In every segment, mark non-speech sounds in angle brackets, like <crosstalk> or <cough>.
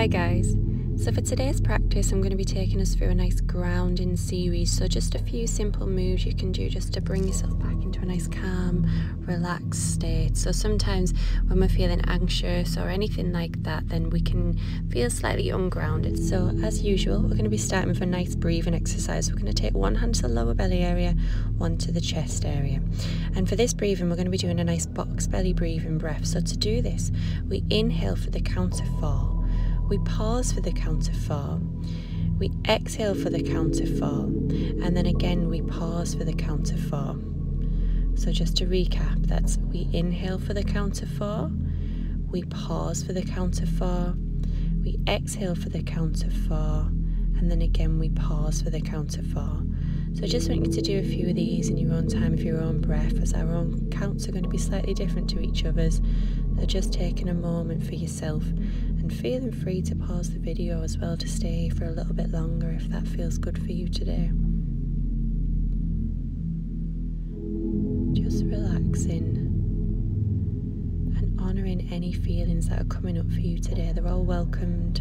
Hi guys. So for today's practice I'm going to be taking us through a nice grounding series. So just a few simple moves you can do just to bring yourself back into a nice calm, relaxed state. So sometimes when we're feeling anxious or anything like that then we can feel slightly ungrounded. So as usual we're going to be starting with a nice breathing exercise. We're going to take one hand to the lower belly area, one to the chest area. And for this breathing we're going to be doing a nice box belly breathing breath. So to do this we inhale for the count of four we pause for the count of four. We exhale for the count of four. And then again, we pause for the count of four. So just to recap, that's we inhale for the count of four. We pause for the count of four. We exhale for the count of four. And then again, we pause for the count of four. So I just want you to do a few of these in your own time, with your own breath, as our own counts are going to be slightly different to each other's. So just taking a moment for yourself and feeling free to pause the video as well to stay for a little bit longer if that feels good for you today. Just relaxing and honouring any feelings that are coming up for you today. They're all welcomed.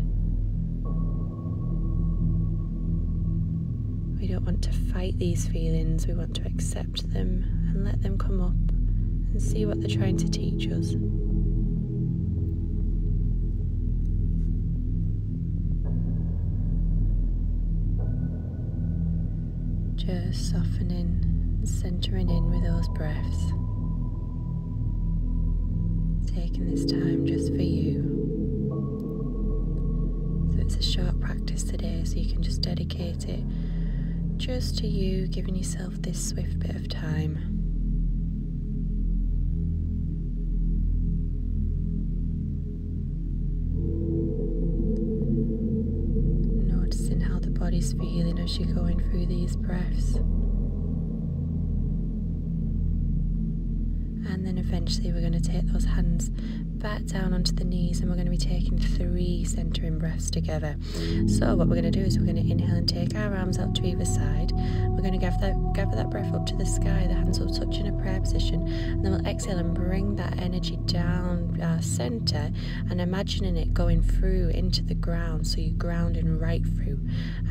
We don't want to fight these feelings, we want to accept them and let them come up and see what they're trying to teach us. Just softening and centering in with those breaths. Taking this time just for you. So it's a short practice today, so you can just dedicate it just to you, giving yourself this swift bit of time. Body's feeling as you're going through these breaths. Eventually we're going to take those hands back down onto the knees and we're going to be taking three centering breaths together. So what we're going to do is we're going to inhale and take our arms out to either side. We're going to gather that, gather that breath up to the sky, the hands will touch in a prayer position, and then we'll exhale and bring that energy down our center and imagining it going through into the ground, so you're grounding right through.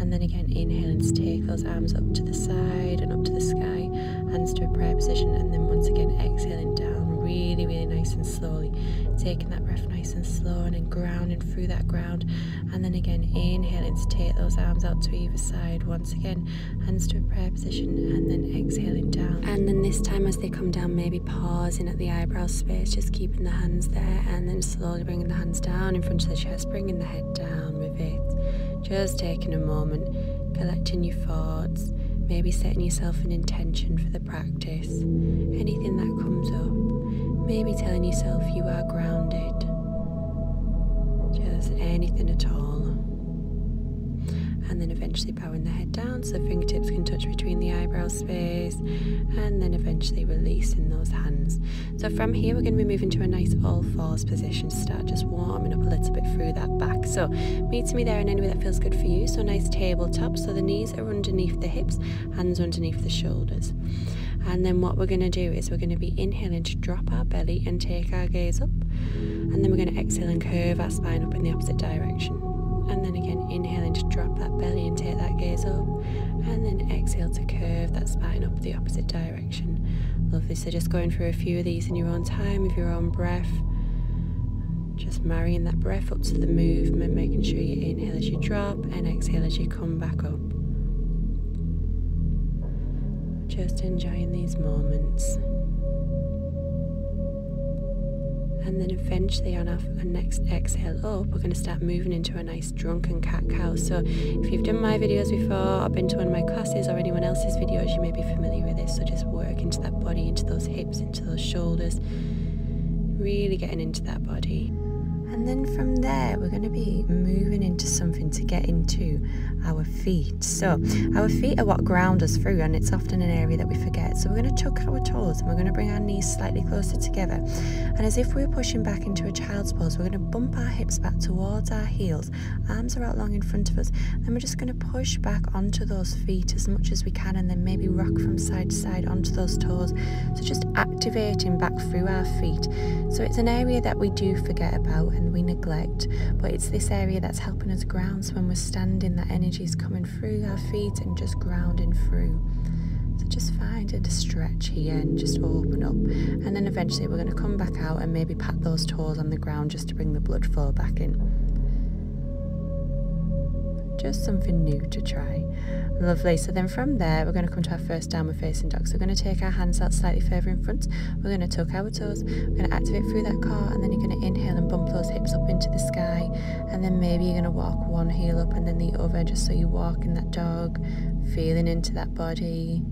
And then again, inhale and take those arms up to the side and up to the sky, hands to a prayer position, and then once again exhaling down really, really nice and slowly. Taking that breath nice and slow and then grounding through that ground. And then again, inhaling to take those arms out to either side. Once again, hands to a prayer position and then exhaling down. And then this time, as they come down, maybe pausing at the eyebrow space, just keeping the hands there and then slowly bringing the hands down in front of the chest, bringing the head down with it. Just taking a moment, collecting your thoughts maybe setting yourself an intention for the practice, anything that comes up. Maybe telling yourself you are grounded. Just anything at all. And then eventually bowing the head down so the fingertips can touch between the eyebrow space. And then eventually releasing those hands. So from here, we're going to be moving to a nice all fours position to start just warming up a little bit through that back. So meet me there in any way that feels good for you. So nice tabletop. So the knees are underneath the hips, hands underneath the shoulders. And then what we're going to do is we're going to be inhaling to drop our belly and take our gaze up. And then we're going to exhale and curve our spine up in the opposite direction. And then again, inhaling to drop that belly and take that gaze up. And then exhale to curve that spine up the opposite direction. Lovely. So just going through a few of these in your own time with your own breath. Just marrying that breath up to the movement, making sure you inhale as you drop and exhale as you come back up. Just enjoying these moments. And then eventually on our, our next exhale up, we're going to start moving into a nice drunken cat cow. So if you've done my videos before, or been to one of my classes or anyone else's videos, you may be familiar with this. So just work into that body, into those hips, into those shoulders, really getting into that body. And then from there, we're going to be moving into something to get into our feet. So, our feet are what ground us through, and it's often an area that we forget. So, we're going to tuck our toes and we're going to bring our knees slightly closer together. And as if we we're pushing back into a child's pose, we're going to bump our hips back towards our heels. Arms are out long in front of us. Then we're just going to push back onto those feet as much as we can, and then maybe rock from side to side onto those toes. So, just activating back through our feet. So it's an area that we do forget about and we neglect, but it's this area that's helping us ground. So when we're standing, that energy is coming through our feet and just grounding through. So just find a stretch here and just open up. And then eventually we're going to come back out and maybe pat those toes on the ground just to bring the blood flow back in. Just something new to try. Lovely. So then from there, we're going to come to our first downward facing dog. So we're going to take our hands out slightly further in front. We're going to tuck our toes. We're going to activate through that core, and then you're going to inhale and bump those hips up into the sky. And then maybe you're going to walk one heel up and then the other, just so you walk in that dog, feeling into that body,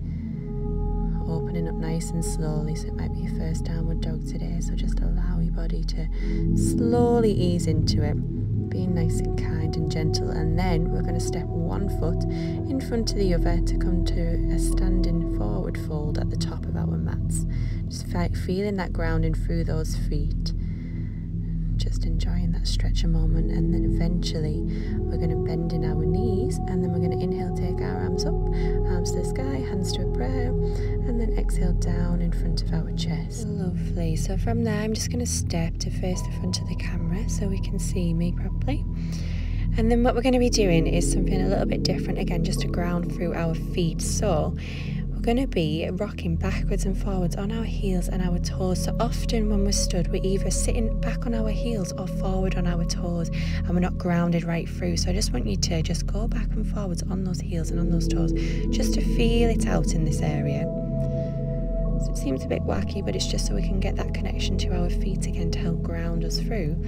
opening up nice and slowly. So it might be your first downward dog today. So just allow your body to slowly ease into it being nice and and gentle and then we're going to step one foot in front of the other to come to a standing forward fold at the top of our mats. Just feeling that grounding through those feet. Just enjoying that stretch a moment and then eventually we're going to bend in our knees and then we're going to inhale take our arms up arms to the sky hands to a prayer and then exhale down in front of our chest. Lovely. So from there i'm just going to step to face the front of the camera so we can see me properly and then what we're going to be doing is something a little bit different again just to ground through our feet so we're going to be rocking backwards and forwards on our heels and our toes. So often when we're stood, we're either sitting back on our heels or forward on our toes and we're not grounded right through. So I just want you to just go back and forwards on those heels and on those toes just to feel it out in this area. So it seems a bit wacky, but it's just so we can get that connection to our feet again to help ground us through.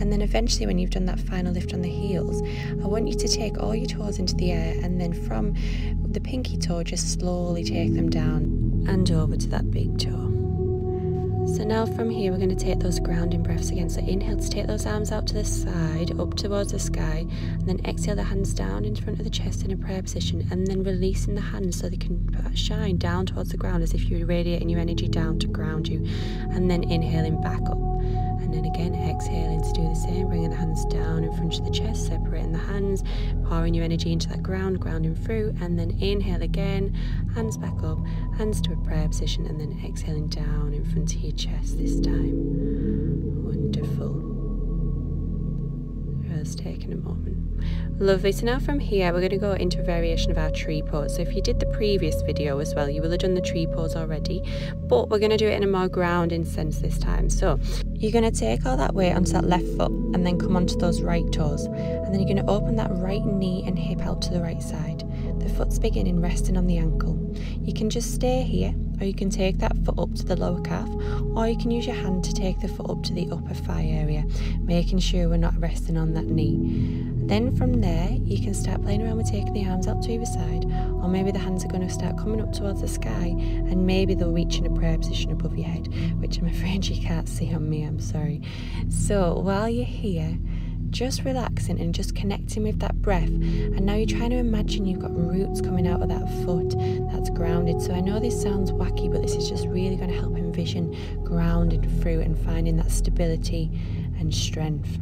And then eventually, when you've done that final lift on the heels, I want you to take all your toes into the air and then from the pinky toe, just slowly take them down and over to that big toe. So now from here we're going to take those grounding breaths again. So inhale to take those arms out to the side, up towards the sky, and then exhale the hands down in front of the chest in a prayer position, and then releasing the hands so they can shine down towards the ground as if you're radiating your energy down to ground you, and then inhaling back up. And then again, exhaling to do the same, bringing the hands down in front of the chest, separating the hands, pouring your energy into that ground, grounding through, and then inhale again, hands back up, hands to a prayer position, and then exhaling down in front of your chest this time. Wonderful. Just taking a moment. Lovely. So now from here, we're going to go into a variation of our tree pose. So if you did the previous video as well, you will have done the tree pose already, but we're going to do it in a more grounding sense this time. So you're going to take all that weight onto that left foot and then come onto those right toes. And then you're going to open that right knee and hip out to the right side. The foot's beginning resting on the ankle. You can just stay here or you can take that foot up to the lower calf, or you can use your hand to take the foot up to the upper thigh area, making sure we're not resting on that knee. Then from there, you can start playing around with taking the arms out to either side, or maybe the hands are going to start coming up towards the sky, and maybe they'll reach in a prayer position above your head, which I'm <laughs> afraid you can't see on me, I'm sorry. So while you're here, just relaxing and just connecting with that breath. And now you're trying to imagine you've got roots coming out of that foot that's grounded. So I know this sounds wacky, but this is just really going to help envision grounding through and finding that stability and strength.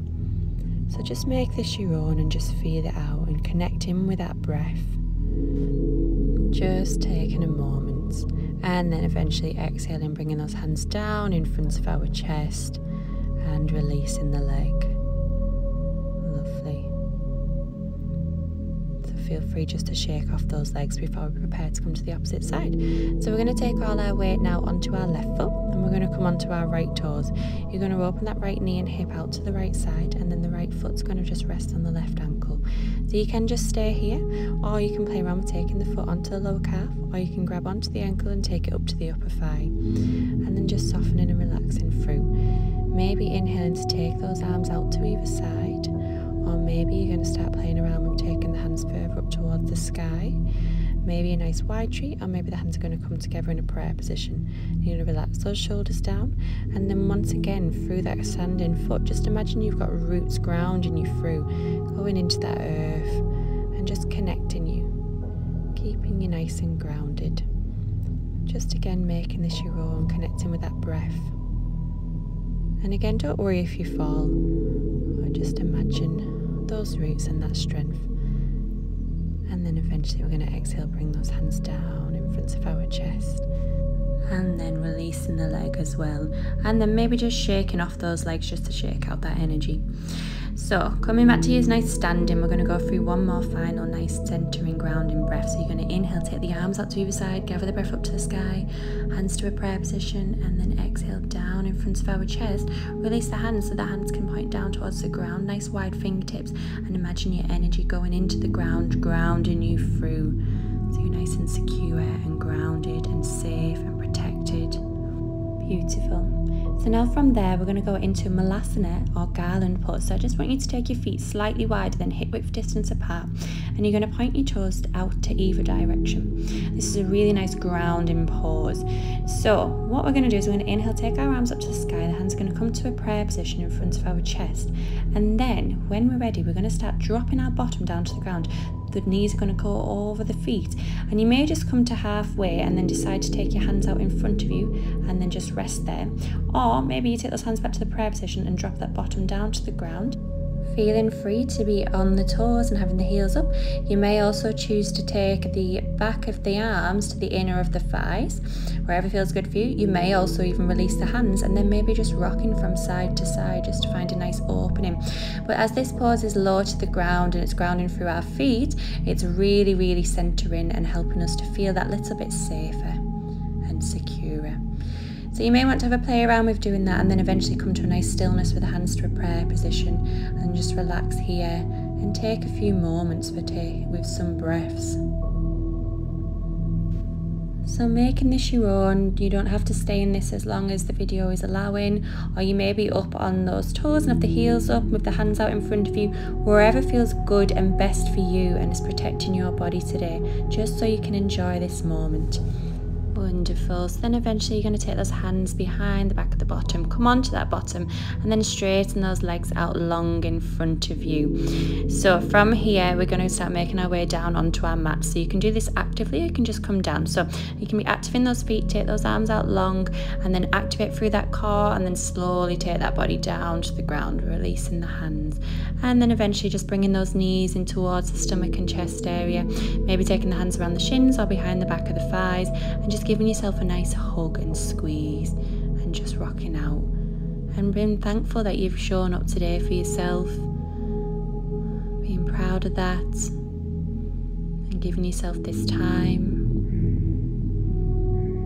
So just make this your own and just feel it out and connect in with that breath. Just taking a moment and then eventually exhaling, bringing those hands down in front of our chest and releasing the leg. Feel free just to shake off those legs before we prepare to come to the opposite side. So we're going to take all our weight now onto our left foot and we're going to come onto our right toes. You're going to open that right knee and hip out to the right side and then the right foot's going to just rest on the left ankle. So you can just stay here or you can play around with taking the foot onto the lower calf or you can grab onto the ankle and take it up to the upper thigh and then just softening and relaxing through. Maybe inhaling to take those arms out to either side or maybe you're going to start playing around with taking the hands further up towards the sky. Maybe a nice wide tree, or maybe the hands are going to come together in a prayer position. You're going to relax those shoulders down, and then once again through that standing foot, just imagine you've got roots grounding you through, going into that earth, and just connecting you, keeping you nice and grounded. Just again making this your own, connecting with that breath. And again, don't worry if you fall, just imagine those roots and that strength. And then eventually we're going to exhale, bring those hands down in front of our chest. and then releasing the leg as well and then maybe just shaking off those legs just to shake out that energy so coming back to your nice standing, we're going to go through one more final nice centering grounding breath. So you're going to inhale, take the arms out to either side, gather the breath up to the sky, hands to a prayer position, and then exhale down in front of our chest. Release the hands so the hands can point down towards the ground, nice wide fingertips, and imagine your energy going into the ground, grounding you through. So you're nice and secure and grounded and safe and protected. Beautiful. So now from there, we're going to go into Malasana or garland pose. So I just want you to take your feet slightly wider than hip width distance apart, and you're going to point your toes out to either direction. This is a really nice grounding pose. So what we're going to do is we're going to inhale, take our arms up to the sky. The hands are going to come to a prayer position in front of our chest, and then when we're ready, we're going to start dropping our bottom down to the ground the knees are going to go over the feet. And you may just come to halfway and then decide to take your hands out in front of you and then just rest there. Or maybe you take those hands back to the prayer position and drop that bottom down to the ground feeling free to be on the toes and having the heels up. You may also choose to take the back of the arms to the inner of the thighs, wherever feels good for you. You may also even release the hands and then maybe just rocking from side to side just to find a nice opening. But as this pose is low to the ground and it's grounding through our feet, it's really, really centering and helping us to feel that little bit safer and secure. So you may want to have a play around with doing that and then eventually come to a nice stillness with the hands to a prayer position and just relax here and take a few moments for take with some breaths. So making this your own, you don't have to stay in this as long as the video is allowing, or you may be up on those toes and have the heels up with the hands out in front of you, wherever feels good and best for you and is protecting your body today, just so you can enjoy this moment. Wonderful. So then eventually you're going to take those hands behind the back of the bottom, come onto that bottom, and then straighten those legs out long in front of you. So from here, we're going to start making our way down onto our mat. So you can do this actively, you can just come down. So you can be active in those feet, take those arms out long, and then activate through that core, and then slowly take that body down to the ground, releasing the hands. And then eventually just bringing those knees in towards the stomach and chest area. Maybe taking the hands around the shins or behind the back of the thighs, and just giving yourself a nice hug and squeeze and just rocking out. And being thankful that you've shown up today for yourself. Being proud of that. And giving yourself this time.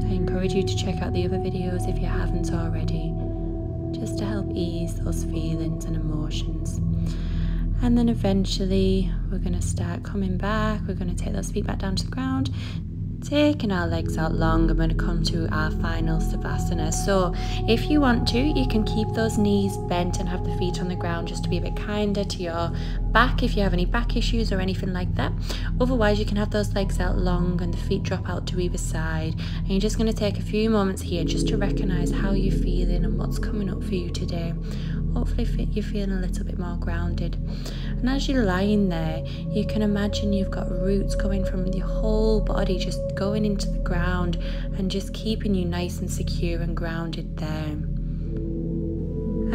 I encourage you to check out the other videos if you haven't already, just to help ease those feelings and emotions. And then eventually we're going to start coming back. We're going to take those feet back down to the ground, Taking our legs out long, I'm going to come to our final Savasana. So, if you want to, you can keep those knees bent and have the feet on the ground just to be a bit kinder to your back if you have any back issues or anything like that. Otherwise, you can have those legs out long and the feet drop out to either side. And you're just going to take a few moments here just to recognize how you're feeling and what's coming up for you today hopefully you're feeling a little bit more grounded. And as you're lying there, you can imagine you've got roots going from your whole body, just going into the ground and just keeping you nice and secure and grounded there.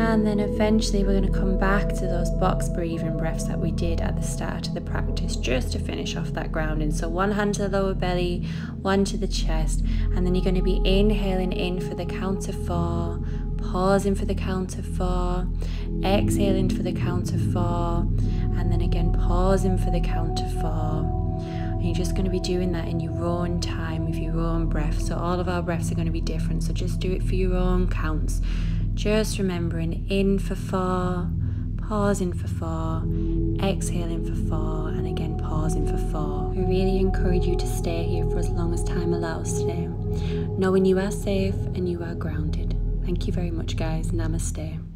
And then eventually we're going to come back to those box breathing breaths that we did at the start of the practice just to finish off that grounding. So one hand to the lower belly, one to the chest, and then you're going to be inhaling in for the count of four, pausing for the count of four, exhaling for the count of four, and then again pausing for the count of four. And you're just going to be doing that in your own time with your own breath. So all of our breaths are going to be different. So just do it for your own counts. Just remembering in for four, pausing for four, exhaling for four, and again pausing for four. We really encourage you to stay here for as long as time allows today, knowing you are safe and you are grounded. Thank you very much, guys. Namaste.